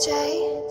Jay.